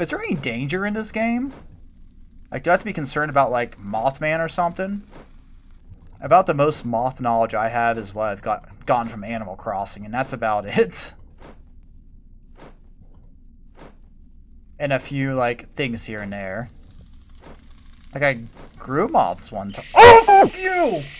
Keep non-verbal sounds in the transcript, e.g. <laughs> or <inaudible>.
Is there any danger in this game? Like, do I have to be concerned about, like, Mothman or something? About the most moth knowledge I have is what I've got gotten from Animal Crossing, and that's about <laughs> it. And a few, like, things here and there. Like, I grew moths one time. Oh, fuck you!